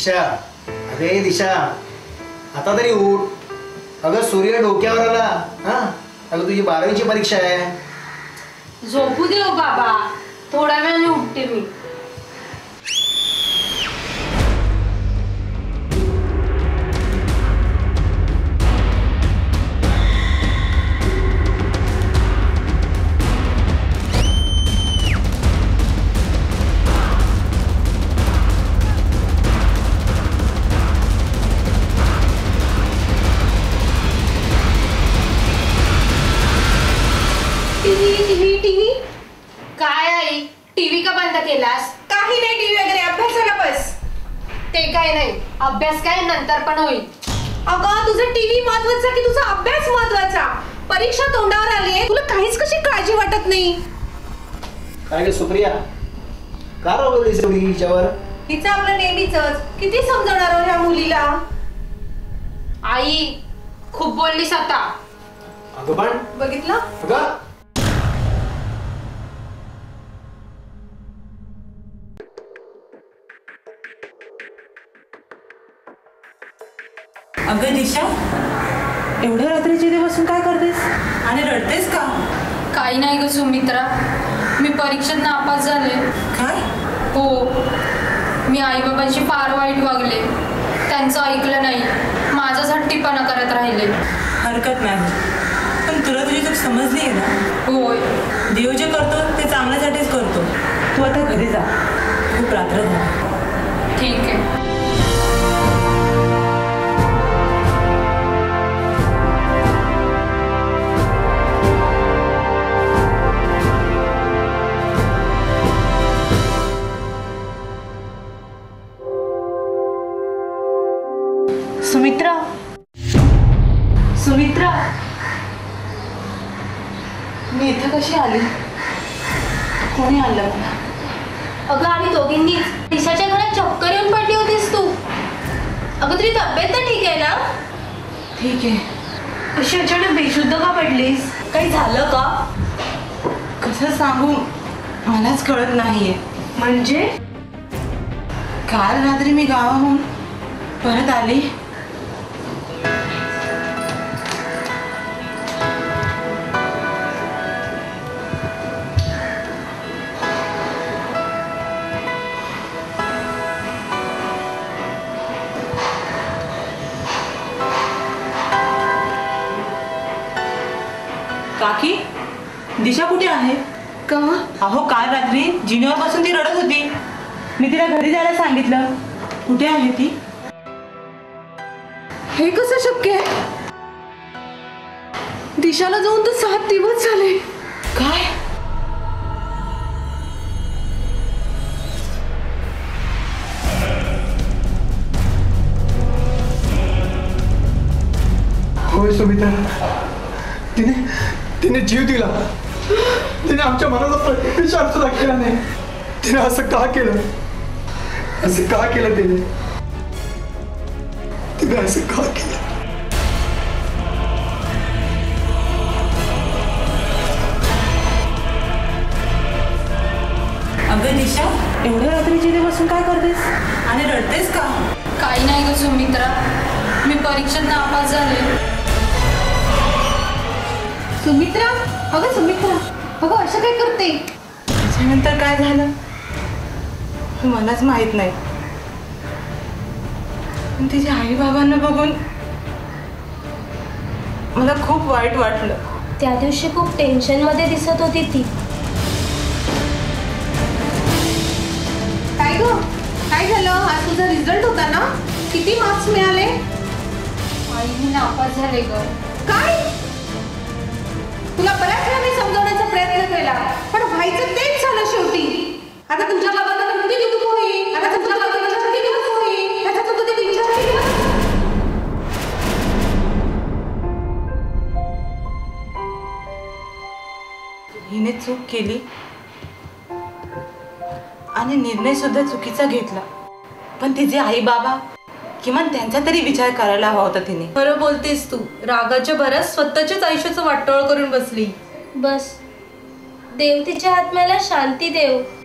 दिशा. अरे दिशा आता तरी उठ. अगं सूर्य डोक्यावर आला. हा? अगं तुझी बारावीची परीक्षा आहे. झोपू दे हो बाबा. थोड्या वेळाने उठते मी. केलास काही नाही टीव्ही वगैरे अभ्यासाला बस. ते काय नाही अभ्यास काय नंतर पण होईल. अगं तुझं टीव्ही महत्त्वाचा की तुझा अभ्यास महत्त्वाचा? परीक्षा तोंडावर आली आहे तुला काहीच कशी काळजी वाटत नाही? काय गे सुप्रिया? का राबवलीस एवढी हिच्यावर? हिचं आपलं नेहमीच किती समजवणार हो ह्या मुलीला? आई खूप बोललीस आता. अगं पण बघितलं? अगं अगं दिशा एवढ्या रात्रीची इथे बसून काय करतेस? आणि रडतेस का? काही नाही ग सुमित्रा. मी परीक्षेत नापास झाले. काय? हो. मी आईबाबांशी फार वाईट वागले. त्यांचं ऐकलं नाही. माझाच हट्टीपणा करत राहिले. हरकत नाही. पण तुला तुझी चूक समजली आहे ना? होय. देव जे करतो ते चांगल्यासाठीच करतो. तू आता घरी जा. खूप रात्र झाली. ठीक आहे. मी इथं कशी आली? कोणी आणलं मला? अगं आम्ही दोघींनीच. दिशाच्या घरात चक्कर येऊन पडली होतीस तू. अगं तुझी तब्येत तर ठीक आहे ना? ठीक आहे. अशी अचानक बेशुद्ध का पडलीस? काही झालं का? कसं सांगू? मलाच कळत नाहीये. म्हणजे? काल रात्री मी गावाहून परत आली. काकी दिशा कुठे आहे? का अहो काल रात्री जिन्यावर बसून ती रडत होती. मी तिला घरी जायला सांगितलं. कुठे आहे ती? हे कसं शक्य आहे? दिशाला जाऊन तर सात दिवस झाले. काय? होय सुमित्रा. तिने तिने जीव दिला. तिने आमच्या मनाचा प्रतिकार सुद्धा केला नाही तिने असं का केलं? असं का केलं तिने? तिने असं का केलं? अगं दिशा एवढ्या रात्रीची इथे बसून काय करतेस? आणि रडतेस का? काही नाही ग सुमित्रा. मी परीक्षेत नापास झाले. सुमित्रा? अगं सुमित्रा अगं असं काय करते? त्याच्यानंतर काय झालं? हे मलाच माहीत नाही. पण तिच्या आई बाबांना बघून मला खूप वाईट वाटलं. त्या दिवशी खूप टेन्शनमध्ये दिसत होती ती. काय ग? काय झालं? आज तुझा रिझल्ट होता ना? किती मार्क्स मिळाले? आई मी नापास झाले ग. काय? तुला बऱ्याच वेळा मी समजवण्याचा प्रयत्न केला पण व्हायचं तेच झालं शेवटी. आता तुझ्या बाबांना किती दुःख होईल. आता तुमच्या बाबांना किती दुःख होईल. त्याचा तू कधी विचार केला हिने चूक केली आणि निर्णय सुद्धा चुकीचा घेतला. पण तिचे आई बाबा किमान त्यांचा तरी विचार करायला हवा होता तिने. खरं बोलतेस तू. रागाच्या भरात स्वतःच्याच आयुष्याचं वाटोळ करून बसली. बस. देव तिच्या आत्म्याला शांती देव.